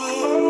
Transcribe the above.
Oh.